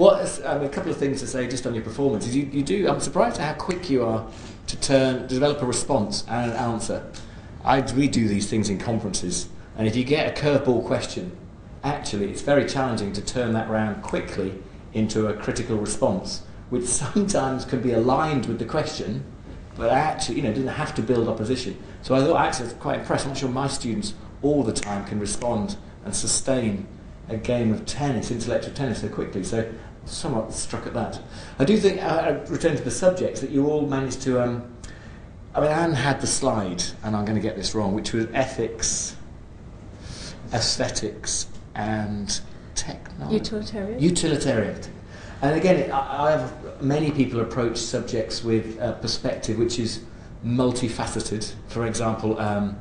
What, mean, um, a couple of things to say just on your performance is you, you do, I'm surprised at how quick you are to turn, develop a response and an answer. I, we do these things in conferences, and if you get a curveball question, actually it's very challenging to turn that round quickly into a critical response, which sometimes can be aligned with the question, but actually, you know, doesn't have to build opposition. So I thought actually I was quite impressed. I'm not sure my students all the time can respond and sustain a game of tennis, intellectual tennis, so quickly. So somewhat struck at that. I do think, uh, I return to the subject, that you all managed to. Um, I mean, Anne had the slide, and I'm going to get this wrong, which was ethics, aesthetics, and technology. Utilitarian. Utilitarian. And again, I, I have many people approach subjects with a perspective which is multifaceted. For example, um,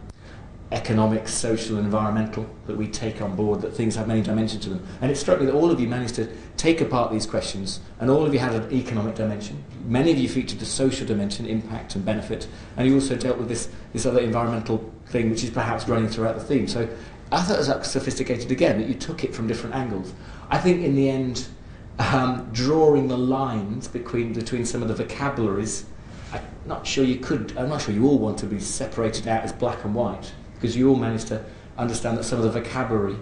economic, social, and environmental that we take on board, that things have many dimensions to them. And it struck me that all of you managed to take apart these questions, and all of you had an economic dimension. Many of you featured the social dimension, impact and benefit, and you also dealt with this, this other environmental thing, which is perhaps running throughout the theme. So I thought it was sophisticated again, that you took it from different angles. I think in the end, um, drawing the lines between, between some of the vocabularies, I'm not sure you could, I'm not sure you all want to be separated out as black and white because you all managed to understand that some of the vocabulary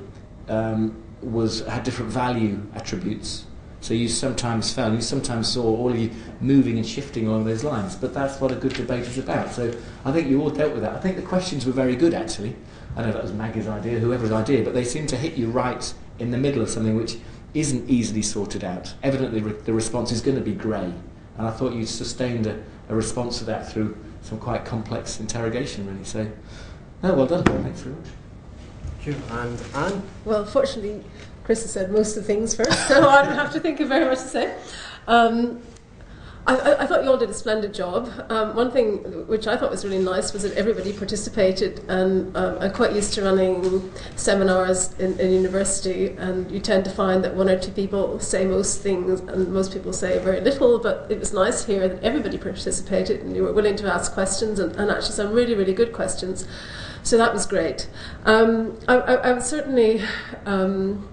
um, was had different value attributes. So you sometimes found, you sometimes saw all of you moving and shifting along those lines. But that's what a good debate is about. So I think you all dealt with that. I think the questions were very good, actually. I know that was Maggie's idea, whoever's idea, but they seemed to hit you right in the middle of something which isn't easily sorted out. Evidently, re- the response is going to be grey. And I thought you sustained a, a response to that through some quite complex interrogation, really. So Oh, well done. Thanks very much. Thank you. And Anne? Well, fortunately, Chris has said most of the things first, so I don't have to think of very much to say. Um, I, I, I, thought you all did a splendid job. Um, one thing which I thought was really nice was that everybody participated, and um, I'm quite used to running seminars in, in, university, and you tend to find that one or two people say most things, and most people say very little. But it was nice to hear that everybody participated, and you were willing to ask questions, and, and actually some really, really good questions. So that was great. Um, I, I, I, would certainly um,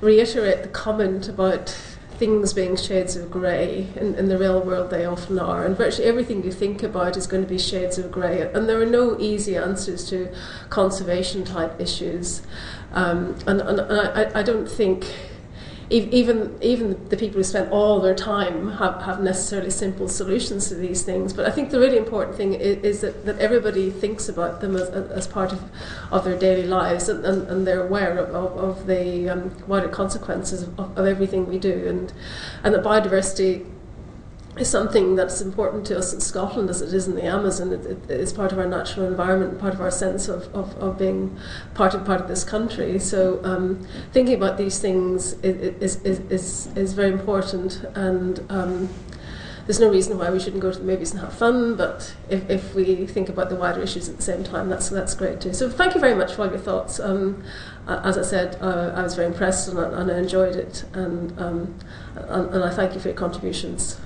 reiterate the comment about things being shades of grey. In, in the real world, they often are. And virtually everything you think about is going to be shades of grey. And there are no easy answers to conservation type issues. Um, and, and, I, I don't think even even the people who spend all their time have, have necessarily simple solutions to these things. But I think the really important thing is, is that, that everybody thinks about them as, as part of, of their daily lives and, and, and they're aware of, of, of the um, wider consequences of, of everything we do. And, and that biodiversity is something that's important to us in Scotland as it is in the Amazon. It, it is part of our natural environment, part of our sense of, of, of being part of part of this country. So um, thinking about these things is, is, is, is very important and um, there's no reason why we shouldn't go to the movies and have fun, but if, if we think about the wider issues at the same time, that's, that's great too. So thank you very much for all your thoughts. Um, as I said, uh, I was very impressed and I, and I enjoyed it, and, um, and, and I thank you for your contributions.